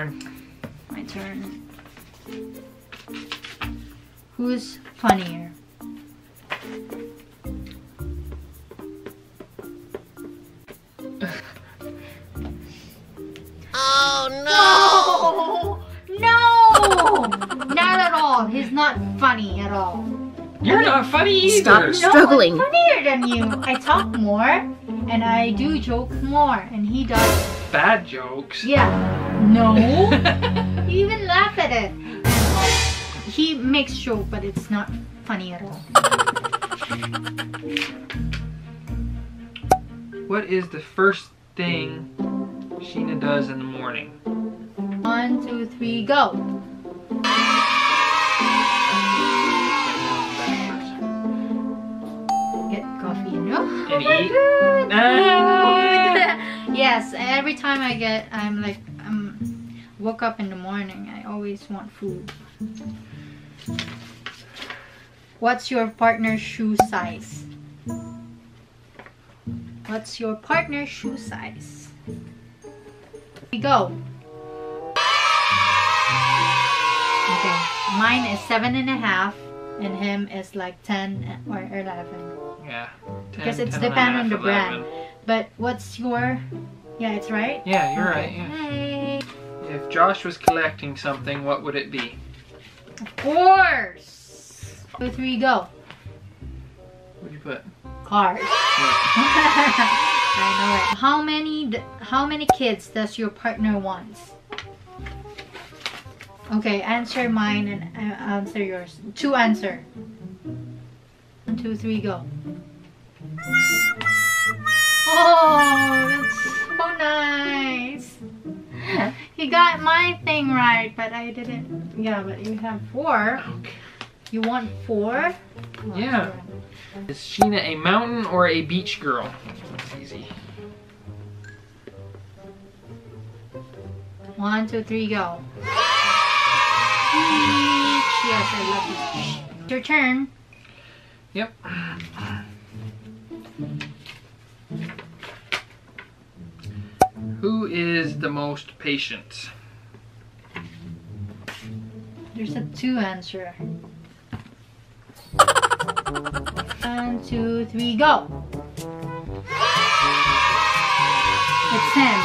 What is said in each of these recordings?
Your turn. My turn. Who's funnier? Oh No! No! Not at all. He's not funny at all. You're not funny either. Stop. No, Struggling. I'm funnier than you. I talk more and I do joke more and he does. Bad jokes. Yeah. No. you even laugh at it. He makes joke but it's not funny at all. What is the first thing Sheena does in the morning? One, two, three, go. Get coffee in you. And my eat? God. Ah. yes, every time I get, I'm like, woke up in the morning, I always want food. What's your partner's shoe size? What's your partner's shoe size? We go. Okay, mine is seven and a half, and him is like ten or eleven. Yeah. 10, Because it's 10 and a depend on the brand. But what's your? Yeah, it's right. Yeah, you're Okay. right. Yeah. Hey. If Josh was collecting something, what would it be? Of course. Two, three, go. What'd you put? Cars. I know it. How many? How many kids does your partner want? Okay, answer mine and uh, answer yours. Two answer. One, two, three, go. Oh, that's so nice. You got my thing right, but I didn't. Yeah, but you have four. Okay. You want four? Yeah. Is Sheena a mountain or a beach girl? That's easy. One, two, three, go. Beach. Yes, I love beach. Your turn. Yep. The most patient? There's a two answer. One, two, three, go. It's him.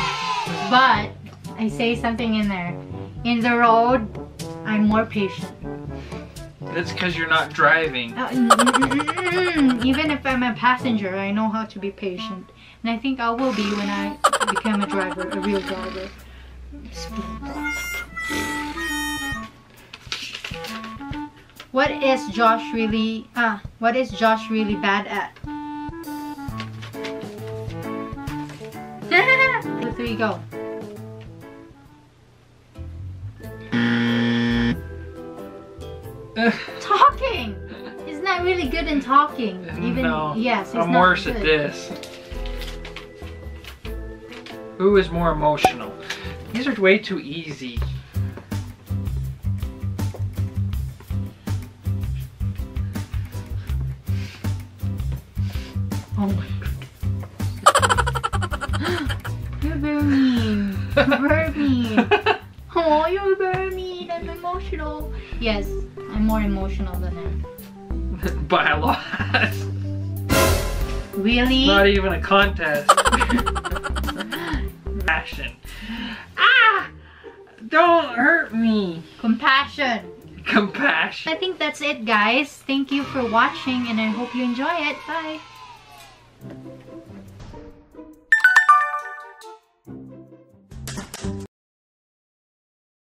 But I say something in there. In the road, I'm more patient. That's because you're not driving. Mm, mm, mm. Even if I'm a passenger, I know how to be patient. And I think I will be when I become a driver, a real driver. What is Josh really, ah, what is Josh really bad at? Two, three, go. Talking! He's not really good in talking. Mm, Even no. yes, I'm worse good. at this. Who is more emotional? These are way too easy. Oh my god. You're very mean. You're very mean. Oh, you're very mean and emotional. Yes, I'm more emotional than him. By a lot. Really? Not even a contest. Passion. Ah! Don't hurt me. Compassion. Compassion. I think that's it, guys. Thank you for watching, and I hope you enjoy it. Bye.